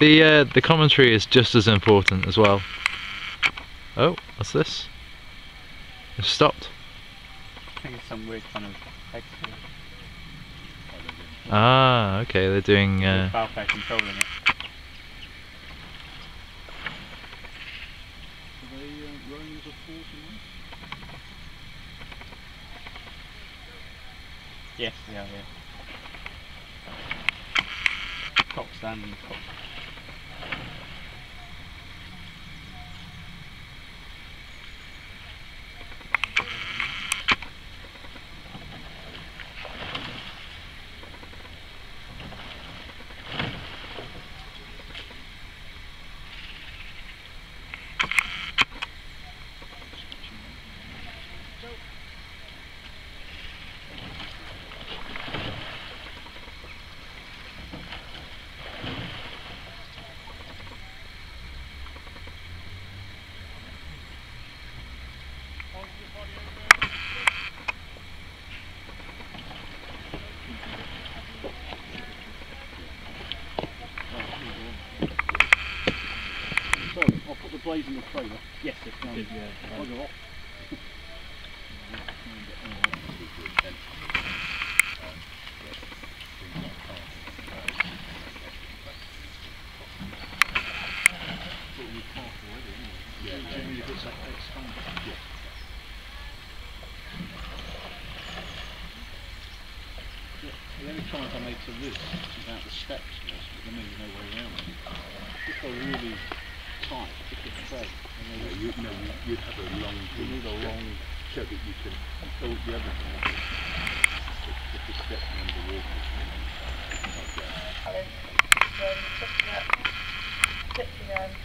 The uh, the commentary is just as important as well. Oh, what's this? It's stopped. I think it's some weird kind of extra. Ah, okay, they're doing. Uh, they are, yeah. Cox and Cox. The blades in the trailer. Yes, it's Um, good, yeah. I'll go off. Yeah, generally if it's like expanded. Yeah. The only comment I made to Liz about the steps was that there may be no way around it. If they're really tight to pick the tray. No, you, no, you'd have a long You need a long so that you can hold the other one. If it's stepping underwater, like that. Um, touching up, touching on.